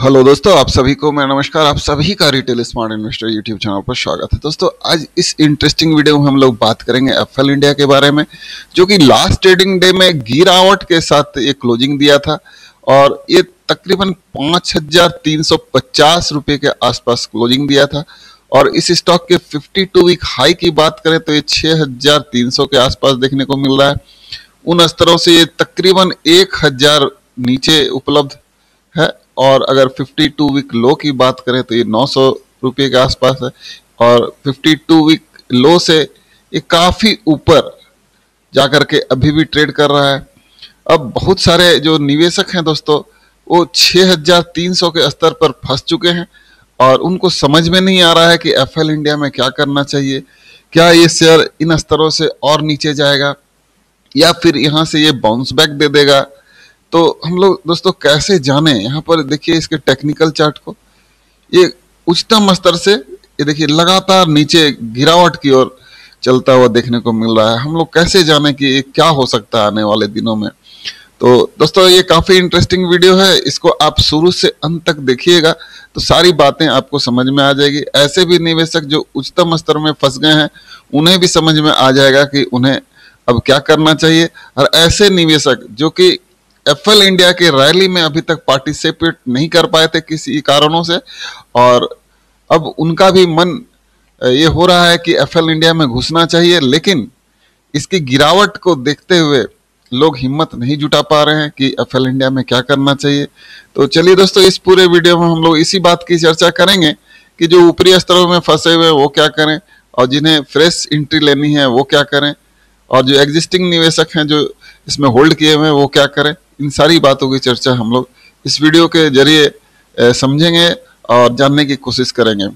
Hello दोस्तों, आप सभी को मैं नमस्कार। आप सभी का retail smart investor YouTube channel पर स्वागत है। दोस्तों, आज इस इंटरेस्टिंग वीडियो में हम लोग बात करेंगे एफएल इंडिया के बारे में, जो कि लास्ट ट्रेडिंग डे में गिरावट के साथ ये क्लोजिंग दिया था और ये तकरीबन पाँच रुपये के आसपास क्लोजिंग दिया था। और इस स्टॉक के 52 वीक हाई की बात करें तो ये छः हज़ार तीन सौ के आसपास देखने को मिल रहा है। उन स्तरों से ये तकरीबन एक हज़ार नीचे उपलब्ध है। और अगर 52 वीक लो की बात करें तो ये नौ सौ रुपये के आसपास है। और 52 वीक लो से ये काफ़ी ऊपर जा कर के अभी भी ट्रेड कर रहा है। अब बहुत सारे जो निवेशक हैं दोस्तों, वो 6300 के स्तर पर फंस चुके हैं और उनको समझ में नहीं आ रहा है कि एफएल इंडिया में क्या करना चाहिए। क्या ये शेयर इन स्तरों से और नीचे जाएगा या फिर यहाँ से ये बाउंस बैक दे देगा? तो हम लोग, दोस्तों, कैसे जाने? यहाँ पर देखिए इसके टेक्निकल चार्ट को। ये उच्चतम स्तर से, ये देखिए, लगातार नीचे गिरावट की ओर चलता हुआ देखने को मिल रहा है। हम लोग कैसे जाने कि ये क्या हो सकता है आने वाले दिनों में? तो दोस्तों, ये काफ़ी इंटरेस्टिंग वीडियो है। इसको आप शुरू से अंत तक देखिएगा तो सारी बातें आपको समझ में आ जाएगी। ऐसे भी निवेशक जो उच्चतम स्तर में फंस गए हैं, उन्हें भी समझ में आ जाएगा कि उन्हें अब क्या करना चाहिए। और ऐसे निवेशक जो कि एफएल इंडिया के रैली में अभी तक पार्टिसिपेट नहीं कर पाए थे किसी कारणों से। और अब उनका भी मन ये हो रहा है कि एफएल इंडिया में घुसना चाहिए, लेकिन इसकी गिरावट को देखते हुए लोग हिम्मत नहीं जुटा पा रहे हैं कि एफएल इंडिया में क्या करना चाहिए। तो चलिए दोस्तों, इस पूरे वीडियो में हम लोग इसी बात की चर्चा करेंगे कि जो ऊपरी स्तरों में फंसे हुए वो क्या करें और जिन्हें फ्रेश एंट्री लेनी है, वो क्या करें और जो एग्जिस्टिंग निवेशक हैं, जो इसमें होल्ड किए हुए हैं, वो क्या करें। इन सारी बातों की चर्चा हम लोग इस वीडियो के ज़रिए समझेंगे और जानने की कोशिश करेंगे।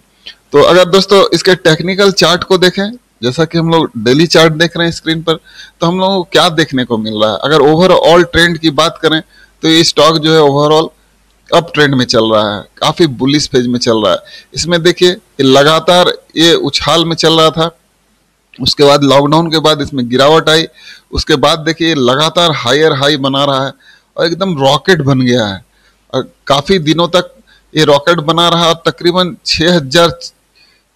तो अगर दोस्तों इसके टेक्निकल चार्ट को देखें, जैसा कि हम लोग डेली चार्ट देख रहे हैं स्क्रीन पर तो हम लोगों को क्या देखने को मिल रहा है? अगर ओवरऑल ट्रेंड की बात करें तो ये स्टॉक जो है ओवरऑल अप ट्रेंड में चल रहा है, काफ़ी बुलिस फ़ेज़ में चल रहा है। इसमें देखिए लगातार ये उछाल में चल रहा था। उसके बाद लॉकडाउन के बाद इसमें गिरावट आई। उसके बाद देखिए लगातार हायर हाई बना रहा है। और एकदम रॉकेट बन गया है। और काफ़ी दिनों तक ये रॉकेट बना रहा और तकरीबन छः हज़ार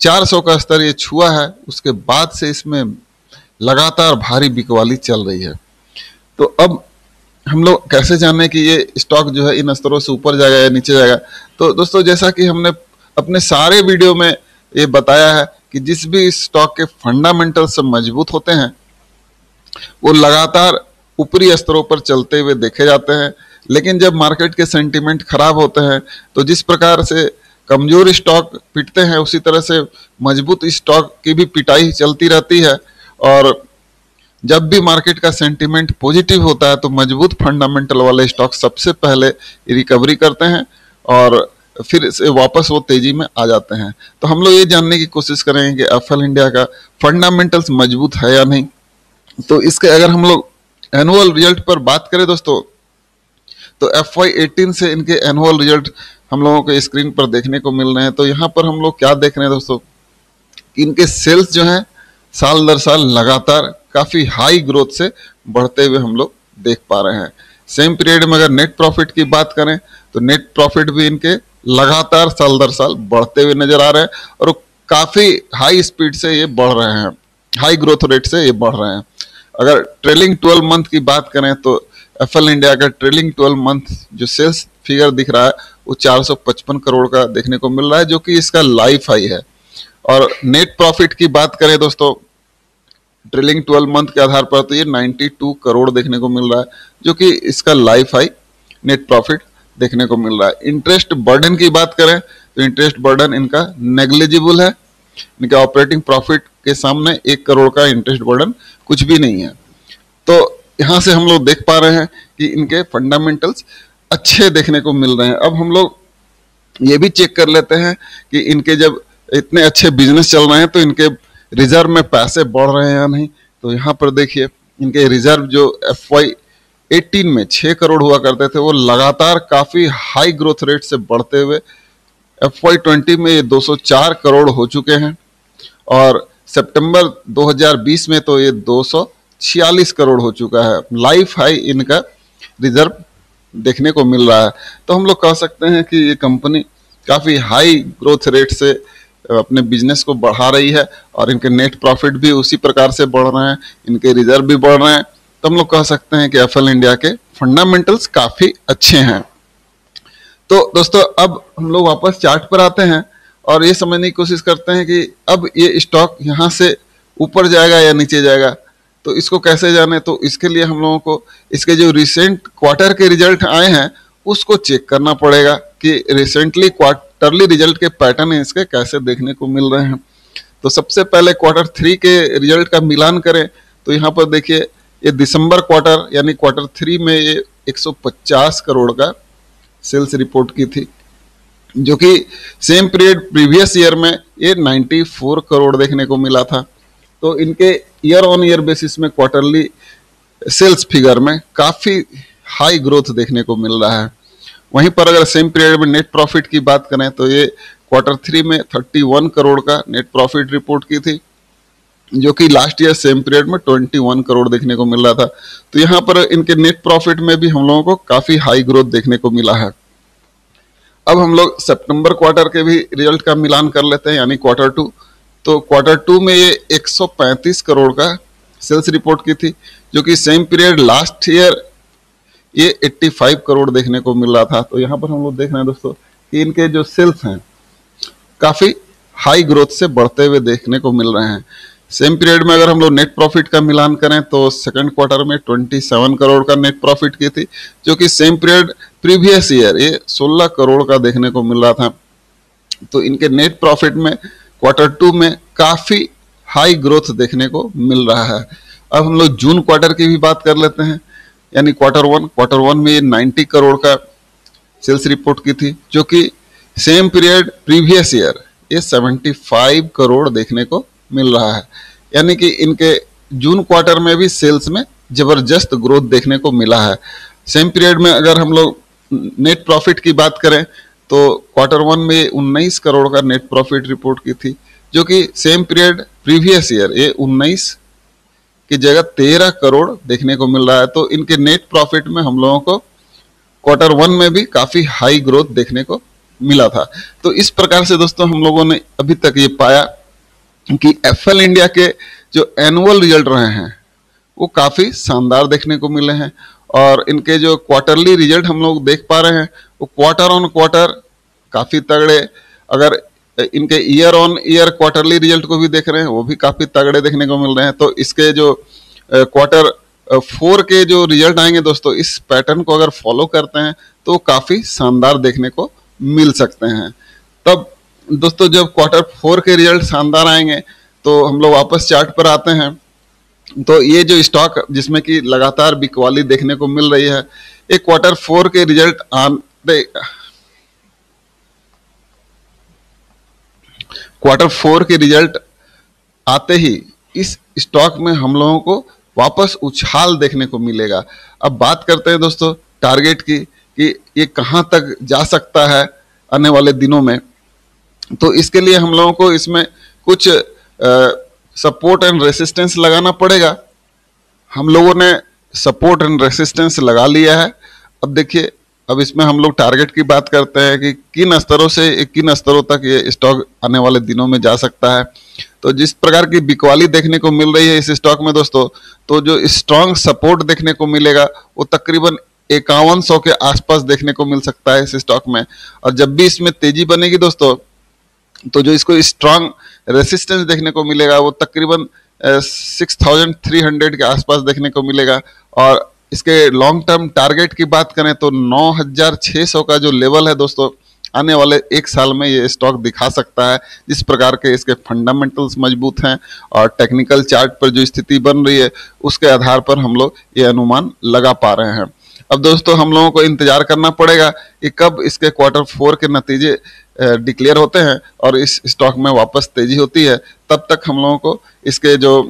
चार सौ का स्तर ये छुआ है। उसके बाद से इसमें लगातार भारी बिकवाली चल रही है। तो अब हम लोग कैसे जाने कि ये स्टॉक जो है इन स्तरों से ऊपर जाएगा या नीचे जाएगा? तो दोस्तों, जैसा कि हमने अपने सारे वीडियो में ये बताया है कि जिस भी स्टॉक के फंडामेंटल मज़बूत होते हैं, वो लगातार ऊपरी स्तरों पर चलते हुए देखे जाते हैं। लेकिन जब मार्केट के सेंटिमेंट खराब होते हैं तो जिस प्रकार से कमज़ोर स्टॉक पिटते हैं, उसी तरह से मज़बूत स्टॉक की भी पिटाई चलती रहती है। और जब भी मार्केट का सेंटिमेंट पॉजिटिव होता है तो मज़बूत फंडामेंटल वाले स्टॉक सबसे पहले रिकवरी करते हैं और फिर से वापस वो तेज़ी में आ जाते हैं। तो हम लोग ये जानने की कोशिश करेंगे कि एफ़ इंडिया का फंडामेंटल्स मज़बूत है या नहीं। तो इसके अगर हम लोग एनुअल रिज़ल्ट पर बात करें दोस्तों तो एफ़ वाई एटीन से इनके एनुअल रिज़ल्ट हम लोगों को स्क्रीन पर देखने को मिल रहे हैं। तो यहाँ पर हम लोग क्या देख रहे हैं दोस्तों? इनके सेल्स जो हैं, साल दर साल लगातार काफ़ी हाई ग्रोथ से बढ़ते हुए हम लोग देख पा रहे हैं। सेम पीरियड में अगर नेट प्रॉफिट की बात करें तो नेट प्रॉफिट भी इनके लगातार साल दर साल बढ़ते हुए नज़र आ रहे हैं और काफ़ी हाई स्पीड से ये बढ़ रहे हैं। हाई ग्रोथ रेट से ये बढ़ रहे हैं। अगर ट्रेलिंग ट्वेल्व मंथ की बात करें तो एफएल इंडिया का ट्रेलिंग ट्वेल्व मंथ जो सेल्स फिगर दिख रहा है, वो 455 करोड़ का देखने को मिल रहा है, जो कि इसका लाइफ हाई है। और नेट प्रॉफिट की बात करें दोस्तों ट्रेलिंग ट्वेल्व मंथ के आधार पर तो ये 92 करोड़ देखने को मिल रहा है, जो कि इसका लाइफ हाई नेट प्रॉफिट देखने को मिल रहा है। इंटरेस्ट बर्डन की बात करें तो इंटरेस्ट बर्डन इनका नेग्लिजिबल है। इनका ऑपरेटिंग प्रॉफिट के सामने एक करोड़ का इंटरेस्ट बर्डन कुछ भी नहीं है। तो यहाँ से हम लोग देख पा रहे हैं कि इनके फंडामेंटल्स अच्छे देखने को मिल रहे हैं। अब हम लोग ये भी चेक कर लेते हैं कि इनके जब इतने अच्छे बिज़नेस चल रहे हैं तो इनके रिज़र्व में पैसे बढ़ रहे हैं या नहीं? तो यहाँ पर देखिए, इनके रिज़र्व जो एफ़ वाई एटीन में छः करोड़ हुआ करते थे, वो लगातार काफ़ी हाई ग्रोथ रेट से बढ़ते हुए एफ़ वाई ट्वेंटी में ये 204 करोड़ हो चुके हैं। और सितंबर 2020 में तो ये 246 करोड़ हो चुका है। लाइफ हाई इनका रिज़र्व देखने को मिल रहा है। तो हम लोग कह सकते हैं कि ये कंपनी काफ़ी हाई ग्रोथ रेट से अपने बिज़नेस को बढ़ा रही है और इनके नेट प्रॉफिट भी उसी प्रकार से बढ़ रहे हैं, इनके रिज़र्व भी बढ़ रहे हैं। तो हम लोग कह सकते हैं कि एफएल इंडिया के फंडामेंटल्स काफ़ी अच्छे हैं। तो दोस्तों, अब हम लोग वापस चार्ट पर आते हैं। और ये समझने की कोशिश करते हैं कि अब ये स्टॉक यहाँ से ऊपर जाएगा या नीचे जाएगा तो इसको कैसे जाने? तो इसके लिए हम लोगों को इसके जो रिसेंट क्वार्टर के रिज़ल्ट आए हैं, उसको चेक करना पड़ेगा कि रिसेंटली क्वार्टरली रिज़ल्ट के पैटर्न इसके कैसे देखने को मिल रहे हैं। तो सबसे पहले क्वार्टर थ्री के रिज़ल्ट का मिलान करें। तो यहाँ पर देखिए, ये दिसंबर क्वार्टर यानी क्वार्टर थ्री में ये 150 करोड़ का सेल्स रिपोर्ट की थी। जो कि सेम पीरियड प्रीवियस ईयर में ये 94 करोड़ देखने को मिला था। तो इनके ईयर ऑन ईयर बेसिस में क्वार्टरली सेल्स फिगर में काफ़ी हाई ग्रोथ देखने को मिल रहा है। वहीं पर अगर सेम पीरियड में नेट प्रॉफिट की बात करें तो ये क्वार्टर थ्री में 31 करोड़ का नेट प्रॉफिट रिपोर्ट की थी, जो कि लास्ट ईयर सेम पीरियड में 21 करोड़ देखने को मिल रहा था। तो यहाँ पर इनके नेट प्रॉफिट में भी हम लोगों को काफ़ी हाई ग्रोथ देखने को मिला है। अब हम लोग सितंबर क्वार्टर के भी रिज़ल्ट का मिलान कर लेते हैं, यानी क्वार्टर टू तो क्वार्टर टू में ये 135 करोड़ का सेल्स रिपोर्ट की थी, जो कि सेम पीरियड लास्ट ईयर ये 85 करोड़ देखने को मिल रहा था। तो यहाँ पर हम लोग देख रहे हैं दोस्तों कि इनके जो सेल्स हैं, काफ़ी हाई ग्रोथ से बढ़ते हुए देखने को मिल रहे हैं। सेम पीरियड में अगर हम लोग नेट प्रॉफिट का मिलान करें तो सेकंड क्वार्टर में 27 करोड़ का नेट प्रॉफिट की थी, जो कि सेम पीरियड प्रीवियस ईयर ये 16 करोड़ का देखने को मिल रहा था। तो इनके नेट प्रॉफिट में क्वार्टर टू में काफ़ी हाई ग्रोथ देखने को मिल रहा है। अब हम लोग जून क्वार्टर की भी बात कर लेते हैं। यानी क्वार्टर वन क्वार्टर वन में ये 90 करोड़ का सेल्स रिपोर्ट की थी, जो कि सेम पीरियड प्रीवियस ईयर ये 75 करोड़ देखने को मिल रहा है। यानी कि इनके जून क्वार्टर में भी सेल्स में ज़बरदस्त ग्रोथ देखने को मिला है। सेम पीरियड में अगर हम लोग नेट प्रॉफिट की बात करें तो क्वार्टर वन में उन्नीस करोड़ का नेट प्रॉफिट रिपोर्ट की थी, जो कि सेम पीरियड प्रीवियस ईयर, ये उन्नीस की जगह तेरह करोड़ देखने को मिल रहा है। तो इनके नेट प्रॉफिट में हम लोगों को क्वार्टर वन में भी काफ़ी हाई ग्रोथ देखने को मिला था। तो इस प्रकार से दोस्तों हम लोगों ने अभी तक ये पाया। कि एफएल इंडिया के जो एनुअल रिज़ल्ट रहे हैं, वो काफ़ी शानदार देखने को मिले हैं। और इनके जो क्वार्टरली रिज़ल्ट हम लोग देख पा रहे हैं, वो क्वार्टर ऑन क्वार्टर काफ़ी तगड़े, अगर इनके year on year quarterly result को भी देख रहे हैं, वो भी काफ़ी तगड़े देखने को मिल रहे हैं। तो इसके जो क्वार्टर फोर के जो रिज़ल्ट आएँगे दोस्तों, इस पैटर्न को अगर फॉलो करते हैं तो काफ़ी शानदार देखने को मिल सकते हैं। तब दोस्तों, जब क्वार्टर फोर के रिज़ल्ट शानदार आएँगे तो हम लोग वापस चार्ट पर आते हैं। तो ये जो स्टॉक जिसमें कि लगातार बिकवाली देखने को मिल रही है, एक क्वार्टर फोर के रिज़ल्ट आते क्वार्टर फोर के रिज़ल्ट आते ही इस स्टॉक में हम लोगों को वापस उछाल देखने को मिलेगा। अब बात करते हैं दोस्तों टारगेट की, कि ये कहाँ तक जा सकता है आने वाले दिनों में। तो इसके लिए हम लोगों को इसमें कुछ सपोर्ट एंड रेसिस्टेंस लगाना पड़ेगा। हम लोगों ने सपोर्ट एंड रेसिस्टेंस लगा लिया है। अब देखिए, अब इसमें हम लोग टारगेट की बात करते हैं कि किन स्तरों से, किन स्तरों तक ये स्टॉक आने वाले दिनों में जा सकता है। तो जिस प्रकार की बिकवाली देखने को मिल रही है इस स्टॉक में दोस्तों तो जो स्ट्रांग सपोर्ट देखने को मिलेगा, वो तकरीबन इक्यावन सौ के आसपास देखने को मिल सकता है इस स्टॉक में। और जब भी इसमें तेज़ी बनेगी दोस्तों तो जो इसको स्ट्रांग रेसिस्टेंस देखने को मिलेगा, वो तकरीबन सिक्स थाउज़ेंड थ्री हंड्रेड के आसपास देखने को मिलेगा। और इसके लॉन्ग टर्म टारगेट की बात करें तो नौ हज़ार छः सौ का जो लेवल है दोस्तों, आने वाले एक साल में ये स्टॉक दिखा सकता है, जिस प्रकार के इसके फंडामेंटल्स मज़बूत हैं और टेक्निकल चार्ट पर जो स्थिति बन रही है, उसके आधार पर हम लोग ये अनुमान लगा पा रहे हैं। अब दोस्तों हम लोगों को इंतज़ार करना पड़ेगा कि कब इसके क्वार्टर फोर के नतीजे डिक्लेयर होते हैं और इस स्टॉक में वापस तेज़ी होती है। तब तक हम लोगों को इसके जो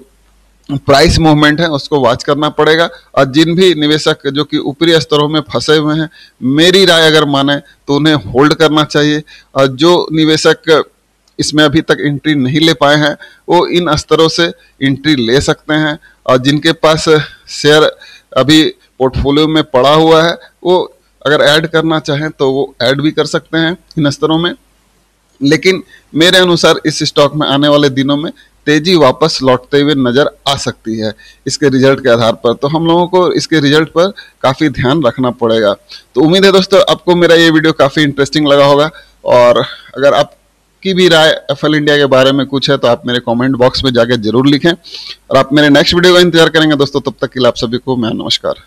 प्राइस मूवमेंट है, उसको वॉच करना पड़ेगा। और जिन भी निवेशक जो कि ऊपरी स्तरों में फंसे हुए हैं, मेरी राय अगर माने तो उन्हें होल्ड करना चाहिए। और जो निवेशक इसमें अभी तक एंट्री नहीं ले पाए हैं, वो इन स्तरों से एंट्री ले सकते हैं। और जिनके पास शेयर अभी पोर्टफोलियो में पड़ा हुआ है, वो अगर ऐड करना चाहें तो वो ऐड भी कर सकते हैं इन स्तरों में। लेकिन मेरे अनुसार इस स्टॉक में आने वाले दिनों में तेज़ी वापस लौटते हुए नज़र आ सकती है इसके रिज़ल्ट के आधार पर। तो हम लोगों को इसके रिज़ल्ट पर काफ़ी ध्यान रखना पड़ेगा। तो उम्मीद है दोस्तों, आपको मेरा ये वीडियो काफ़ी इंटरेस्टिंग लगा होगा। और अगर आप की भी राय एफ़ इंडिया के बारे में कुछ है तो आप मेरे कमेंट बॉक्स में जाकर ज़रूर लिखें। और आप मेरे नेक्स्ट वीडियो का इंतज़ार करेंगे दोस्तों, तब तक के लिए आप सभी को मैं नमस्कार।